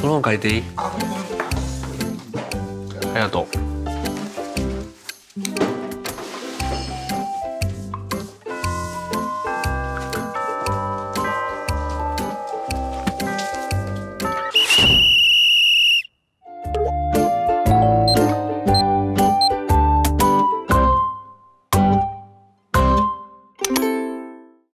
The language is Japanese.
この本借りていい？ありがとう。